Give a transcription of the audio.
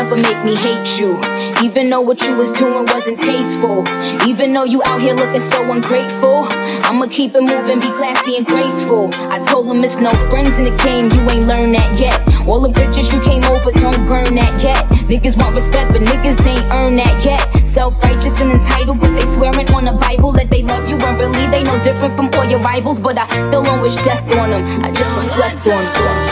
never make me hate you. Even though what you was doing wasn't tasteful. Even though you out here looking so ungrateful. I'ma keep it moving, be classy and graceful. I told him it's no friends in the game, you ain't learned that yet. All the bridges you came over, don't burn that yet. Niggas want respect, but niggas ain't earned that yet. Self righteous and entitled, but they swearing on the Bible that they love you and really they no different from all your rivals. But I still don't wish death on them, I just reflect on them.